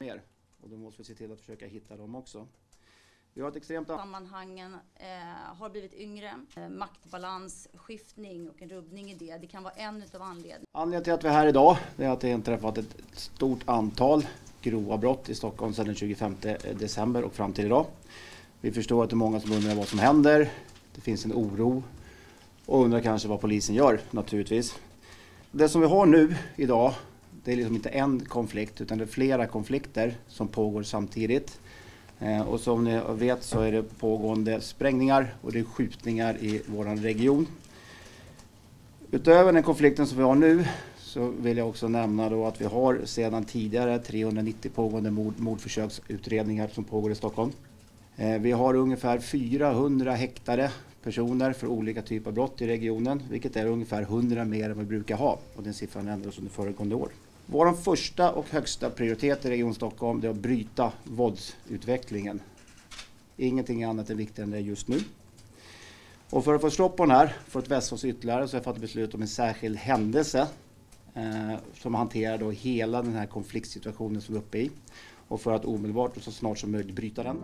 mer. Och då måste vi se till att försöka hitta dem också. Vi har ett extremt Sammanhangen eh, har blivit yngre. Eh, maktbalans, skiftning och en rubbning i det. Det kan vara en utav anledningarna. Anledningen till att vi är här idag är att det har inträffat ett stort antal grova brott i Stockholm sedan den 25 december och fram till idag. Vi förstår att det är många som undrar vad som händer. Det finns en oro och undrar kanske vad polisen gör naturligtvis. Det som vi har nu idag, det är liksom inte en konflikt utan det är flera konflikter som pågår samtidigt. Eh, och som ni vet så är det pågående sprängningar och det är skjutningar i vår region. Utöver den konflikten som vi har nu så vill jag också nämna då att vi har sedan tidigare 390 pågående mord, mordförsöksutredningar som pågår i Stockholm. Eh, vi har ungefär 400 häktade personer för olika typer av brott i regionen, vilket är ungefär 100 mer än vi brukar ha. Och den siffran ändras under föregående år. Vår första och högsta prioritet i Region Stockholm är att bryta våldsutvecklingen. Ingenting annat är viktigare än det just nu. Och för att få stopp på den här, för att vässa oss ytterligare, så har jag fattat beslut om en särskild händelse eh, som hanterar då hela den här konfliktsituationen som vi är uppe i. Och för att omedelbart och så snart som möjligt bryta den.